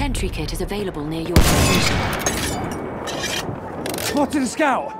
sentry kit is available near your location. Spotted a scout!